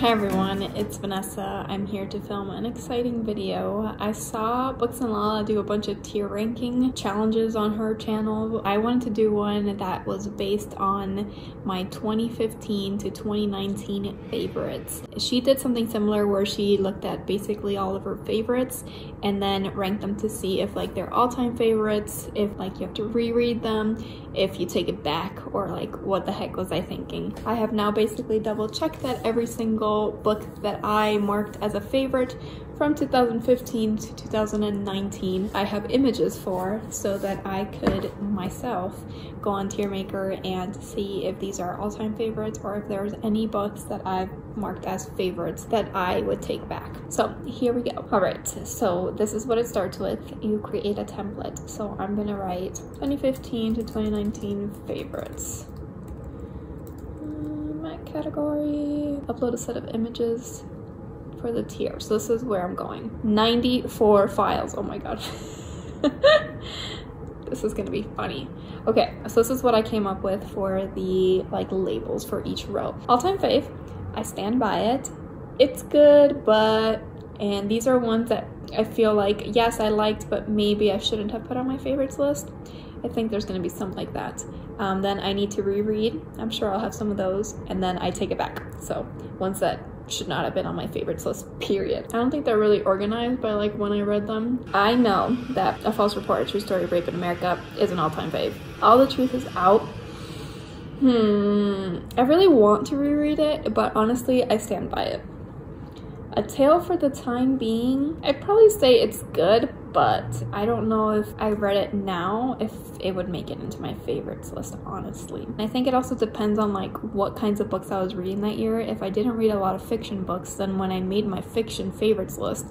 Hi everyone, it's Vanessa. I'm here to film an exciting video. I saw Books and Lala do a bunch of tier ranking challenges on her channel. I wanted to do one that was based on my 2015 to 2019 favorites. She did something similar where she looked at basically all of her favorites and then ranked them to see if like they're all-time favorites, if like you have to reread them, if you take it back, or like what the heck was I thinking. I have now basically double checked that every single book that I marked as a favorite from 2015 to 2019 I have images for so that I could myself go on Tiermaker and see if these are all-time favorites or if there's any books that I've marked as favorites that I would take back. So here we go. All right, so this is what it starts with. You create a template. So I'm gonna write 2015 to 2019 favorites mm, My category, upload a set of images for the tier. So this is where I'm going. 94 files, oh my god. this is gonna be funny. Okay, so this is what I came up with for the like labels for each row. All-time fave, I stand by it. It's good, but, and these are ones that I feel like, yes, I liked, but maybe I shouldn't have put on my favorites list. I think there's gonna be some like that. Um, then I need to reread. I'm sure I'll have some of those, and then I take it back. So ones that should not have been on my favorites list, period. I don't think they're really organized by like when I read them. I know that A False Report, A True Story of Rape in America is an all-time fave. All the Truth is Out. Hmm, I really want to reread it, but honestly, I stand by it. A Tale for the Time Being, I'd probably say it's good, but I don't know if I read it now, if it would make it into my favorites list, honestly. I think it also depends on like what kinds of books I was reading that year. If I didn't read a lot of fiction books, then when I made my fiction favorites list,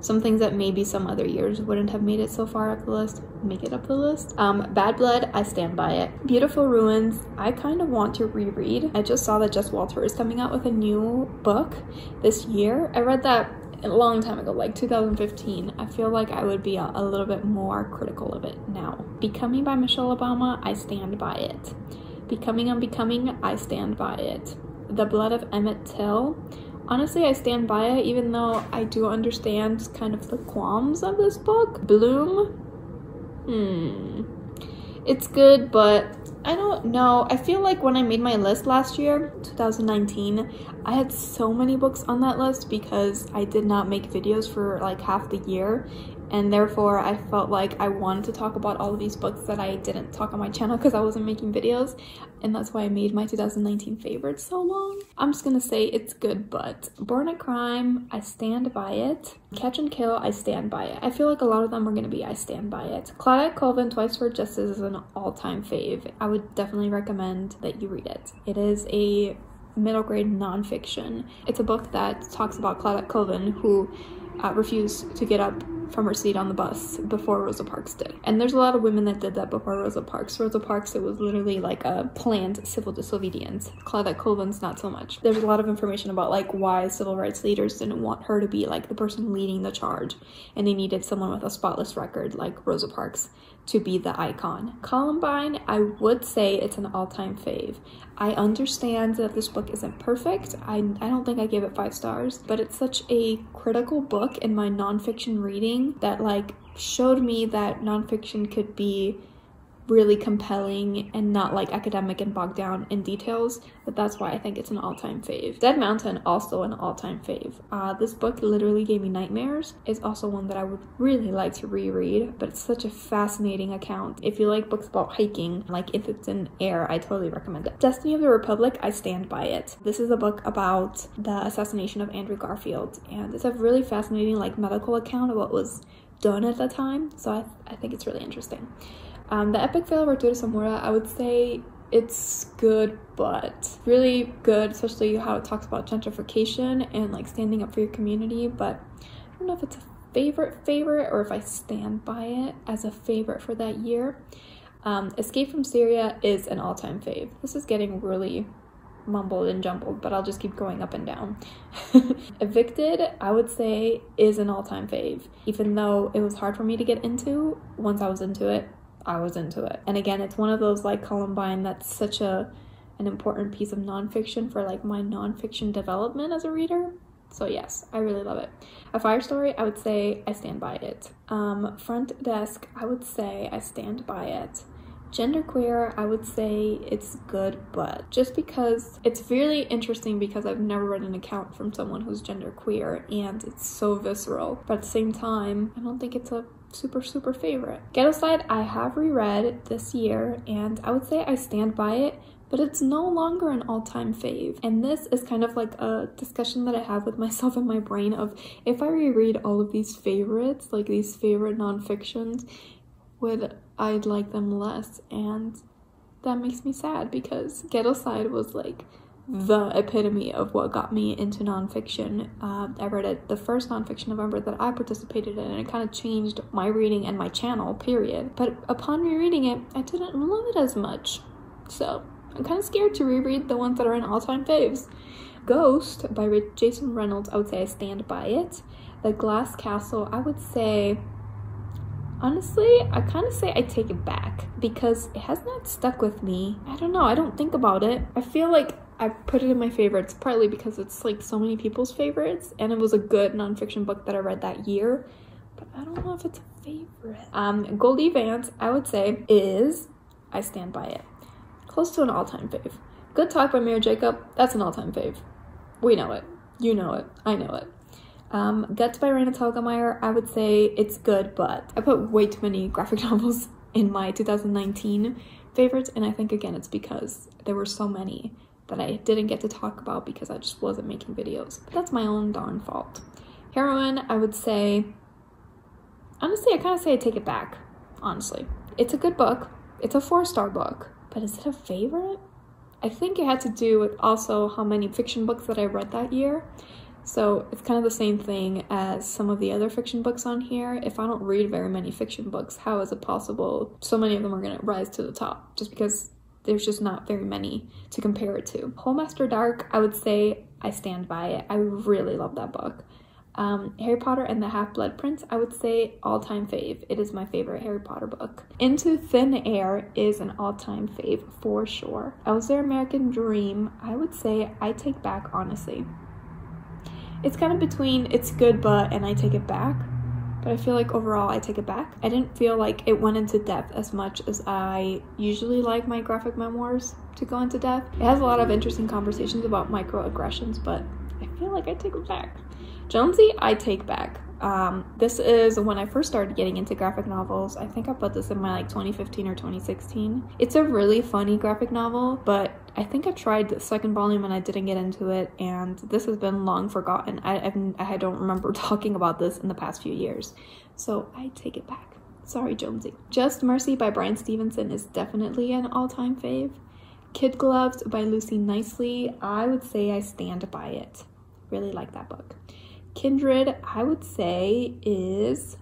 some things that maybe some other years wouldn't have made it so far up the list make it up the list. Um, Bad Blood, I stand by it. Beautiful Ruins, I kind of want to reread. I just saw that Jess Walter is coming out with a new book this year. I read that a long time ago, like 2015, I feel like I would be a, a, little bit more critical of it now. Becoming by Michelle Obama, I stand by it. Becoming Unbecoming, I stand by it. The Blood of Emmett Till, honestly, I stand by it, even though I do understand kind of the qualms of this book. Bloom, hmm, it's good, but I don't know. I feel like when I made my list last year, 2019, I had so many books on that list because I did not make videos for like half the year and therefore I felt like I wanted to talk about all of these books that I didn't talk on my channel because I wasn't making videos and that's why I made my 2019 favorites so long. I'm just gonna say it's good but Born a Crime, I stand by it. Catch and Kill, I stand by it. I feel like a lot of them are gonna be I stand by it. Claudette Colvin, Twice for Justice is an all-time fave. I would definitely recommend that you read it. It is a middle grade nonfiction. It's a book that talks about Claudette Colvin who uh, refused to get up from her seat on the bus before Rosa Parks did. And there's a lot of women that did that before Rosa Parks. Rosa Parks, it was literally like a planned civil disobedience. Claudette Colvin's not so much. There's a lot of information about like why civil rights leaders didn't want her to be like the person leading the charge and they needed someone with a spotless record like Rosa Parks to be the icon. Columbine, I would say it's an all-time fave. I understand that this book isn't perfect. I, I don't think I gave it five stars, but it's such a critical book in my nonfiction reading that like showed me that nonfiction could be really compelling and not like academic and bogged down in details but that's why i think it's an all-time fave. Dead mountain also an all-time fave. Uh, this book literally gave me nightmares. It's also one that i would really like to reread but it's such a fascinating account. If you like books about hiking like if it's in air i totally recommend it. Destiny of the republic i stand by it. This is a book about the assassination of andrew garfield and it's a really fascinating like medical account of what was done at the time so i, I think it's really interesting um, the epic fail of Arturo Zamora, I would say it's good, but really good, especially how it talks about gentrification and like standing up for your community. But I don't know if it's a favorite favorite or if I stand by it as a favorite for that year. Um, Escape from Syria is an all-time fave. This is getting really mumbled and jumbled, but I'll just keep going up and down. Evicted, I would say, is an all-time fave. Even though it was hard for me to get into, once I was into it, I was into it. And again, it's one of those like Columbine that's such a an important piece of nonfiction for like my nonfiction development as a reader. So yes, I really love it. A fire story, I would say I stand by it. Um, front desk, I would say I stand by it. Genderqueer, I would say it's good, but just because it's really interesting because I've never read an account from someone who's genderqueer and it's so visceral. But at the same time, I don't think it's a super super favorite. Ghettoside I have reread this year and I would say I stand by it but it's no longer an all-time fave. And this is kind of like a discussion that I have with myself in my brain of if I reread all of these favorites, like these favorite nonfictions, would I like them less? And that makes me sad because Ghettoside was like the epitome of what got me into nonfiction. Uh, I read it the first nonfiction November that I participated in, and it kind of changed my reading and my channel, period. But upon rereading it, I didn't love it as much. So I'm kind of scared to reread the ones that are in all time faves. Ghost by Jason Reynolds, I would say I stand by it. The Glass Castle, I would say Honestly, I kind of say I take it back because it has not stuck with me. I don't know, I don't think about it. I feel like I put it in my favorites partly because it's like so many people's favorites and it was a good nonfiction book that I read that year, but I don't know if it's a favorite. Um, Goldie Vance, I would say, is, I stand by it, close to an all-time fave. Good Talk by Mira Jacob, that's an all-time fave. We know it. You know it. I know it. Um, Guts by Raina Telgemeier, I would say it's good, but I put way too many graphic novels in my 2019 favorites, and I think again it's because there were so many that I didn't get to talk about because I just wasn't making videos. But that's my own darn fault. Heroin, I would say, honestly, I kind of say I take it back, honestly. It's a good book. It's a four-star book, but is it a favorite? I think it had to do with also how many fiction books that I read that year. So it's kind of the same thing as some of the other fiction books on here. If I don't read very many fiction books, how is it possible so many of them are going to rise to the top? Just because there's just not very many to compare it to. Home After Dark, I would say I stand by it. I really love that book. Um, Harry Potter and the Half-Blood Prince, I would say all-time fave. It is my favorite Harry Potter book. Into Thin Air is an all-time fave for sure. Elsa American Dream, I would say I take back honestly it's kind of between it's good but and I take it back. But I feel like overall I take it back. I didn't feel like it went into depth as much as I usually like my graphic memoirs to go into depth. It has a lot of interesting conversations about microaggressions, but I feel like I take it back. Jonesy, I take back. Um, this is when I first started getting into graphic novels. I think I put this in my like 2015 or 2016. It's a really funny graphic novel, but I think I tried the second volume and I didn't get into it, and this has been long forgotten. I, I, I don't remember talking about this in the past few years, so I take it back. Sorry, Jonesy. Just Mercy by Bryan Stevenson is definitely an all-time fave. Kid Gloves by Lucy Knisley, I would say I stand by it. Really like that book. Kindred, I would say, is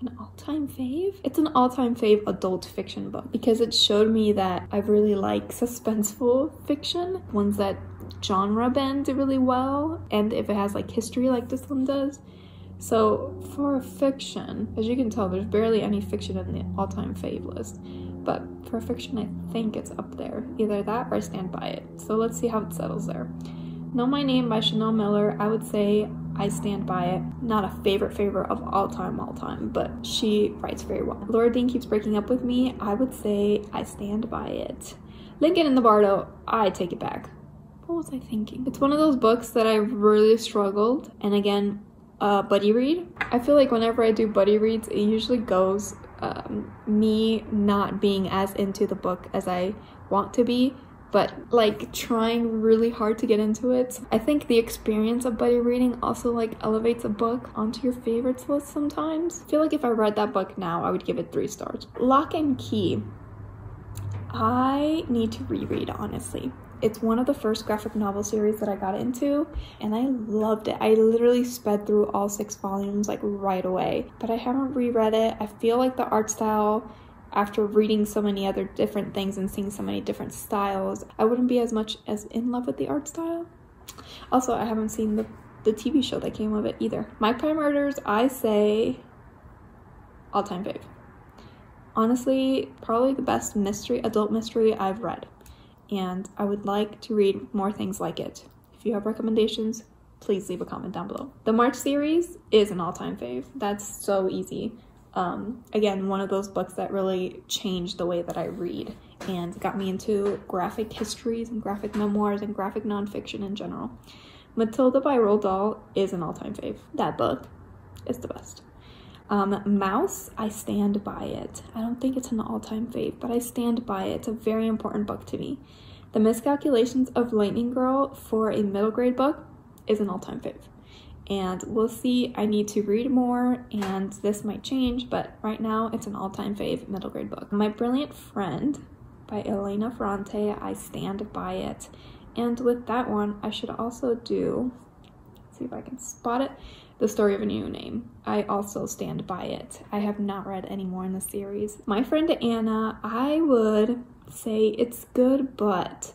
an all-time fave? It's an all-time fave adult fiction book because it showed me that I really like suspenseful fiction, ones that genre bend really well, and if it has like history like this one does. So for fiction, as you can tell, there's barely any fiction in the all-time fave list. But for fiction, I think it's up there. Either that or I stand by it. So let's see how it settles there. Know My Name by Chanel Miller, I would say I stand by it. Not a favorite favorite of all time, all time, but she writes very well. Laura Dean keeps breaking up with me. I would say I stand by it. Lincoln in the Bardo, I take it back. What was I thinking? It's one of those books that I really struggled. And again, uh, buddy read. I feel like whenever I do buddy reads, it usually goes um, me not being as into the book as I want to be but like trying really hard to get into it. I think the experience of buddy reading also like elevates a book onto your favorites list sometimes. I feel like if I read that book now, I would give it three stars. Locke and Key. I need to reread, honestly. It's one of the first graphic novel series that I got into, and I loved it. I literally sped through all six volumes like right away, but I haven't reread it. I feel like the art style after reading so many other different things and seeing so many different styles, I wouldn't be as much as in love with the art style. Also, I haven't seen the, the TV show that came of it either. Magpie Murders, I say all-time fave. Honestly, probably the best mystery, adult mystery I've read. and I would like to read more things like it. If you have recommendations, please leave a comment down below. The March series is an all-time fave. That's so easy. Um, again, one of those books that really changed the way that I read and got me into graphic histories and graphic memoirs and graphic nonfiction in general. Matilda by Roald Dahl is an all-time fave. That book is the best. Um, Maus, I stand by it. I don't think it's an all-time fave, but I stand by it. It's a very important book to me. The Miscalculations of Lightning Girl for a middle grade book is an all-time fave. And we'll see, I need to read more and this might change, but right now it's an all-time fave middle grade book. My Brilliant Friend by Elena Ferrante, I stand by it. And with that one, I should also do, see if I can spot it, The Story of a New Name. I also stand by it. I have not read any more in the series. My friend Anna, I would say it's good, but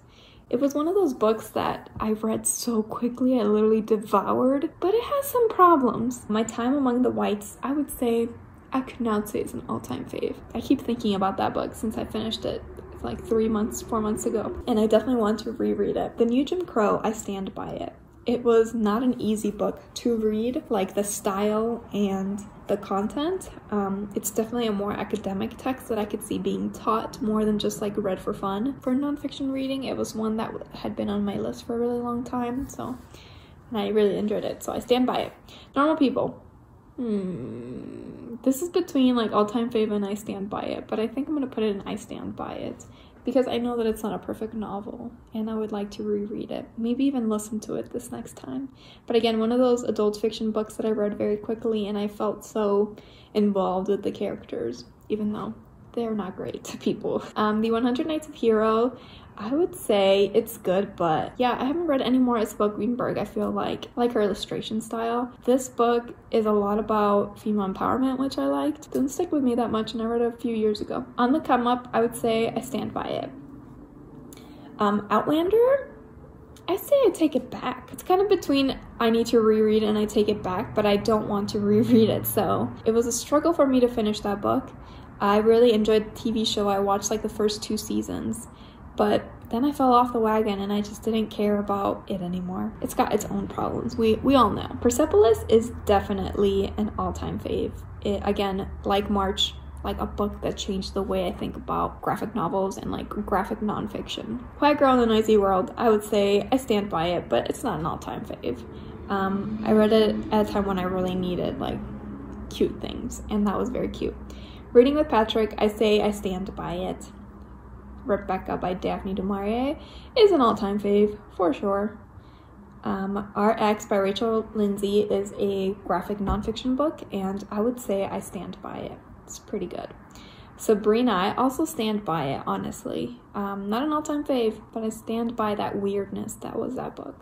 it was one of those books that I read so quickly, I literally devoured, but it has some problems. My Time Among the Whites, I would say I could now say it's an all-time fave. I keep thinking about that book since I finished it like three months, four months ago, and I definitely want to reread it. The New Jim Crow, I stand by it. It was not an easy book to read, like the style and the content. Um, it's definitely a more academic text that I could see being taught more than just like read for fun. For nonfiction reading, it was one that had been on my list for a really long time, so and I really enjoyed it, so I stand by it. Normal People. Hmm. This is between like all time fave and I stand by it, but I think I'm gonna put it in I stand by it because I know that it's not a perfect novel and I would like to reread it, maybe even listen to it this next time. But again, one of those adult fiction books that I read very quickly and I felt so involved with the characters, even though they're not great people. Um, the 100 Nights of Hero, I would say it's good, but yeah, I haven't read any more Isabel Greenberg. I feel like I like her illustration style. This book is a lot about female empowerment, which I liked. Didn't stick with me that much, and I read it a few years ago. On the come up, I would say I stand by it. Um, Outlander, I say I take it back. It's kind of between I need to reread and I take it back, but I don't want to reread it. So it was a struggle for me to finish that book. I really enjoyed the TV show. I watched like the first two seasons but then I fell off the wagon and I just didn't care about it anymore. It's got its own problems. We we all know. Persepolis is definitely an all-time fave. It again, like March, like a book that changed the way I think about graphic novels and like graphic nonfiction. Quiet Girl in the Noisy World, I would say I stand by it, but it's not an all-time fave. Um, I read it at a time when I really needed like cute things, and that was very cute. Reading with Patrick, I say I stand by it. Rebecca by Daphne du Maurier is an all-time fave for sure. Um, RX by Rachel Lindsay is a graphic nonfiction book, and I would say I stand by it. It's pretty good. Sabrina, I also stand by it, honestly. Um, not an all-time fave, but I stand by that weirdness that was that book.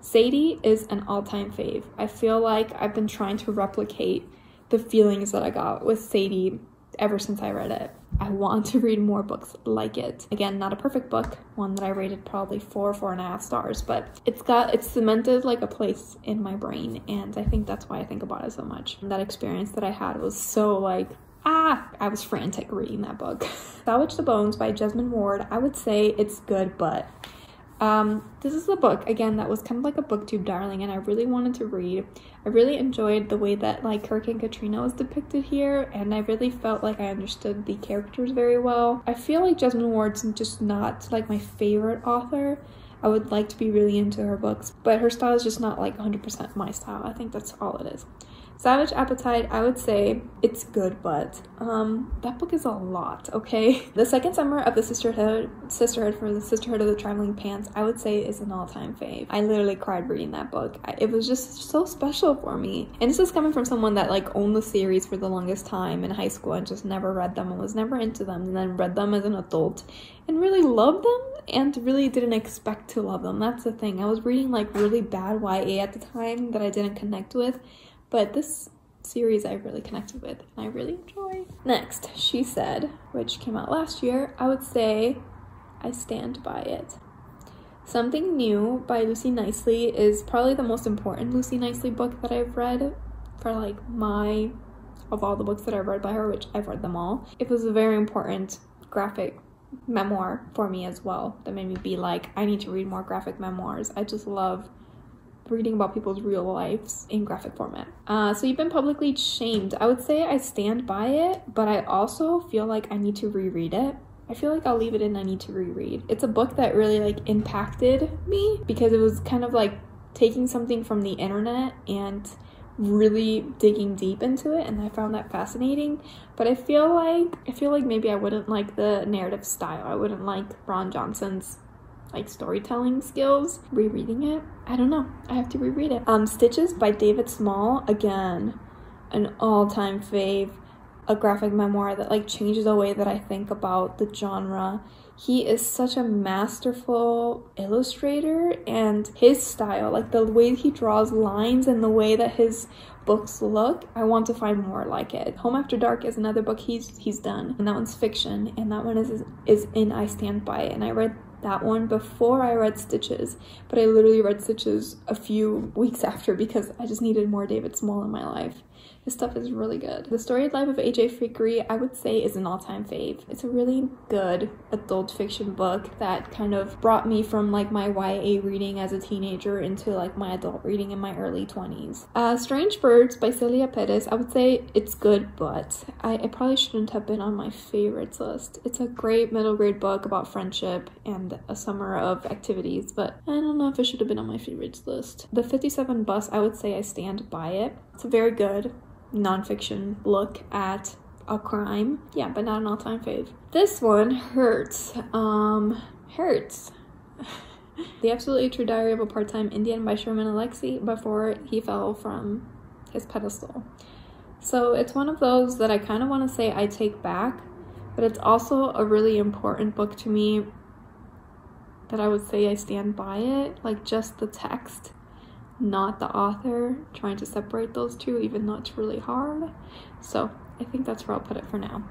Sadie is an all-time fave. I feel like I've been trying to replicate the feelings that I got with Sadie ever since I read it. I want to read more books like it. Again, not a perfect book, one that I rated probably four, four and a half stars, but it's got, it's cemented like a place in my brain. And I think that's why I think about it so much. That experience that I had was so like, ah, I was frantic reading that book. Salvage the Bones by Jesmyn Ward. I would say it's good, but um, this is a book, again, that was kind of like a booktube darling and I really wanted to read. I really enjoyed the way that like Hurricane Katrina was depicted here and I really felt like I understood the characters very well. I feel like Jesmyn Ward's just not like my favorite author. I would like to be really into her books, but her style is just not like 100% my style. I think that's all it is. Savage Appetite, I would say it's good, but um, that book is a lot, okay? The second summer of the Sisterhood, Sisterhood for the Sisterhood of the Traveling Pants, I would say is an all-time fave. I literally cried reading that book. I, it was just so special for me. And this is coming from someone that like owned the series for the longest time in high school and just never read them and was never into them and then read them as an adult and really loved them and really didn't expect to love them. That's the thing. I was reading like really bad YA at the time that I didn't connect with but this series I really connected with and I really enjoy. Next, She Said, which came out last year, I would say I stand by it. Something New by Lucy Knisley is probably the most important Lucy Knisley book that I've read for like my, of all the books that I've read by her, which I've read them all. It was a very important graphic memoir for me as well that made me be like, I need to read more graphic memoirs. I just love reading about people's real lives in graphic format. Uh, so you've been publicly shamed. I would say I stand by it, but I also feel like I need to reread it. I feel like I'll leave it in I need to reread. It's a book that really like impacted me because it was kind of like taking something from the internet and really digging deep into it and I found that fascinating. But I feel like I feel like maybe I wouldn't like the narrative style. I wouldn't like Jon Ronson's like storytelling skills. Rereading it, I don't know. I have to reread it. Um, Stitches by David Small again, an all-time fave. A graphic memoir that like changes the way that I think about the genre. He is such a masterful illustrator and his style, like the way he draws lines and the way that his books look, I want to find more like it. Home After Dark is another book he's he's done, and that one's fiction, and that one is is in I Stand By It. And I read that one before I read Stitches, but I literally read Stitches a few weeks after because I just needed more David Small in my life. His stuff is really good. The Storied Life of AJ Fikry, I would say, is an all-time fave. It's a really good adult fiction book that kind of brought me from like my YA reading as a teenager into like my adult reading in my early 20s. Uh, Strange Birds by Celia Perez, I would say it's good, but I, probably shouldn't have been on my favorites list. It's a great middle grade book about friendship and a summer of activities, but I don't know if it should have been on my favorites list. The 57 Bus, I would say I stand by it. It's a very good nonfiction look at a crime. Yeah, but not an all-time fave. This one hurts. Um, hurts. the Absolutely True Diary of a Part-Time Indian by Sherman Alexie before he fell from his pedestal. So it's one of those that I kind of want to say I take back, but it's also a really important book to me that I would say I stand by it, like just the text not the author, trying to separate those two, even though it's really hard. So I think that's where I'll put it for now.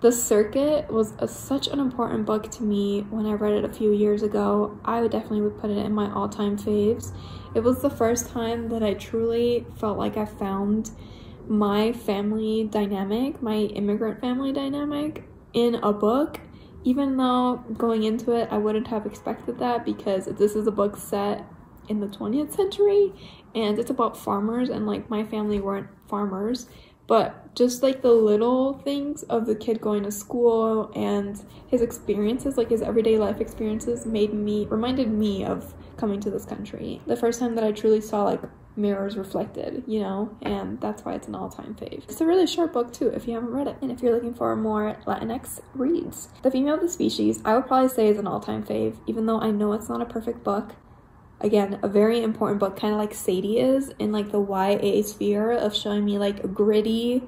The Circuit was a, such an important book to me when I read it a few years ago. I would definitely would put it in my all-time faves. It was the first time that I truly felt like I found my family dynamic, my immigrant family dynamic in a book even though going into it I wouldn't have expected that because this is a book set in the 20th century and it's about farmers and like my family weren't farmers but just like the little things of the kid going to school and his experiences like his everyday life experiences made me reminded me of coming to this country. The first time that i truly saw like mirrors reflected you know and that's why it's an all-time fave. It's a really short book too if you haven't read it and if you're looking for more latinx reads. The female of the species i would probably say is an all-time fave even though i know it's not a perfect book again a very important book kind of like sadie is in like the ya sphere of showing me like gritty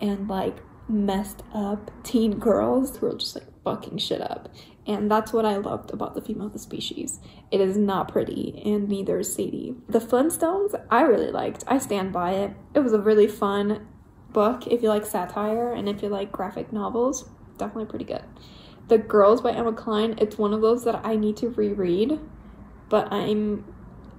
and like messed up teen girls who are just like fucking shit up. And that's what i loved about the female of the species. It is not pretty and neither is sadie. The flintstones i really liked. I stand by it. It was a really fun book if you like satire and if you like graphic novels. Definitely pretty good. The girls by emma cline it's one of those that i need to reread but I'm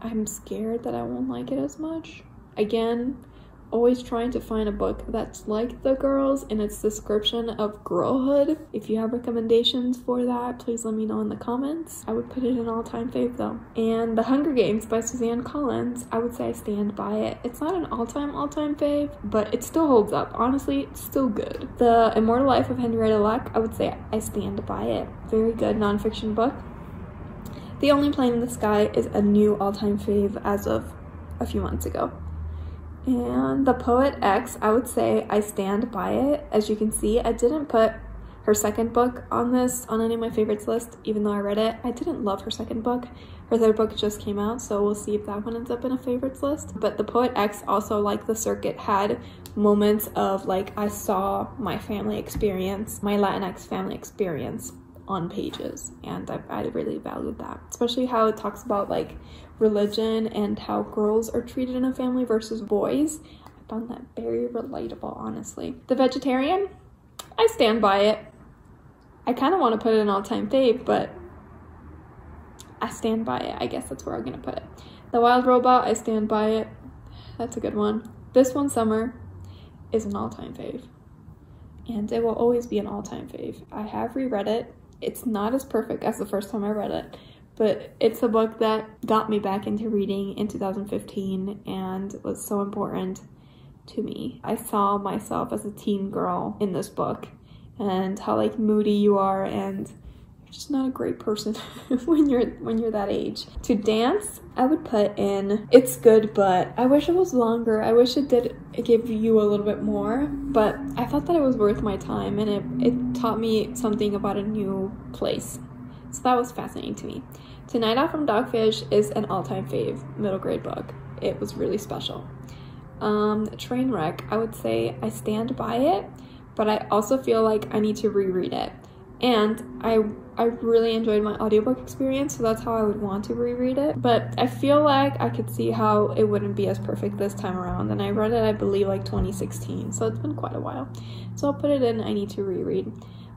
I'm scared that I won't like it as much. Again, always trying to find a book that's like The Girls in its description of girlhood. If you have recommendations for that, please let me know in the comments. I would put it in all-time fave though. And The Hunger Games by Suzanne Collins, I would say I stand by it. It's not an all-time all-time fave, but it still holds up. Honestly, it's still good. The Immortal Life of Henrietta Lacks, I would say I stand by it. Very good nonfiction book. The Only Plane in the Sky is a new all-time fave as of a few months ago. And The Poet X, I would say I stand by it. As you can see, I didn't put her second book on this on any of my favorites list, even though I read it. I didn't love her second book. Her third book just came out, so we'll see if that one ends up in a favorites list. But The Poet X also, like The Circuit, had moments of like I saw my family experience, my Latinx family experience on pages and I, I really valued that especially how it talks about like religion and how girls are treated in a family versus boys. I found that very relatable honestly. The vegetarian i stand by it. I kind of want to put it in all-time fave but i stand by it. I guess that's where i'm gonna put it. The wild robot i stand by it. That's a good one. This one summer is an all-time fave. And it will always be an all-time fave. I have reread it It's not as perfect as the first time I read it, but it's a book that got me back into reading in 2015 and was so important to me. I saw myself as a teen girl in this book and how like moody you are and just not a great person when you're when you're that age. To dance, I would put in it's good but I wish it was longer. I wish it did give you a little bit more, but I thought that it was worth my time and it, it taught me something about a new place. So that was fascinating to me. To Night Owl from Dogfish is an all-time fave middle grade book. It was really special. Um, Trainwreck, I would say I stand by it, but I also feel like I need to reread it. And I I really enjoyed my audiobook experience, so that's how I would want to reread it. But I feel like I could see how it wouldn't be as perfect this time around. And I read it, I believe, like 2016, so it's been quite a while. So I'll put it in I need to reread.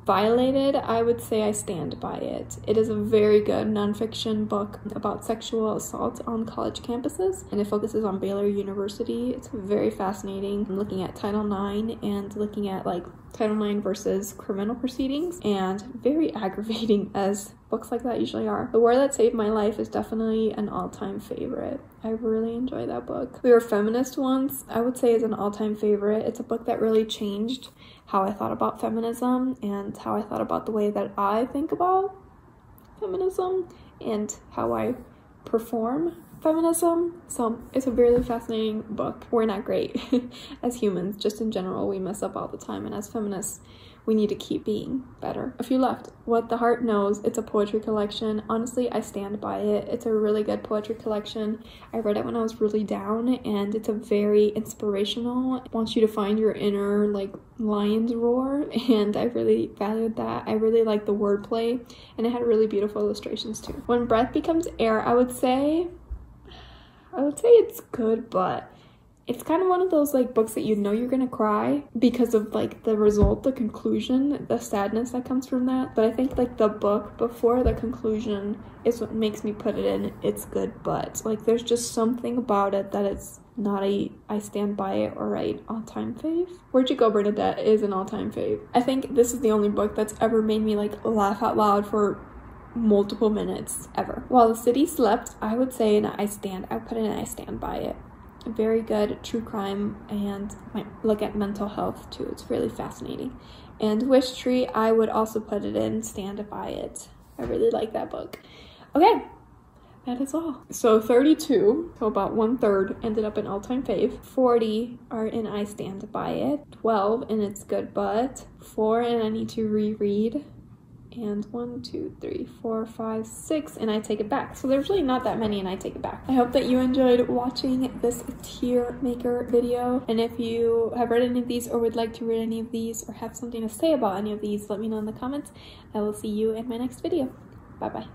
Violated, I would say I stand by it. It is a very good nonfiction book about sexual assault on college campuses, and it focuses on Baylor University. It's very fascinating. I'm looking at Title IX and looking at like Title IX versus criminal proceedings, and very aggravating as books like that usually are. The War That Saved My Life is definitely an all time favorite. I really enjoy that book. We Were Feminist Once, I would say, is an all time favorite. It's a book that really changed how I thought about feminism and how I thought about the way that I think about feminism and how I perform feminism. So it's a really fascinating book. We're not great as humans, just in general, we mess up all the time. And as feminists, we need to keep being better. A few left. What the Heart Knows, it's a poetry collection. Honestly, I stand by it. It's a really good poetry collection. I read it when I was really down and it's a very inspirational. It wants you to find your inner like lion's roar and I really valued that. I really like the wordplay and it had really beautiful illustrations too. When Breath Becomes Air, I would say I would say it's good, but it's kind of one of those like books that you know you're gonna cry because of like the result, the conclusion, the sadness that comes from that. But I think like the book before the conclusion is what makes me put it in it's good, but like there's just something about it that it's not a I stand by it or a all-time fave. Where'd You Go Bernadette is an all-time fave. I think this is the only book that's ever made me like laugh out loud for multiple minutes ever. While the city slept, I would say and I stand I put it in I stand by it very good true crime and look at mental health too. It's really fascinating. And Wish Tree, I would also put it in Stand By It. I really like that book. Okay, that is all. So 32, so about one third, ended up in all time fave. 40 are in I Stand By It. 12 in It's Good But. 4 and I Need to Reread and one, two, three, four, five, six, and I take it back. So there's really not that many and I take it back. I hope that you enjoyed watching this tier maker video. And if you have read any of these or would like to read any of these or have something to say about any of these, let me know in the comments. I will see you in my next video. Bye-bye.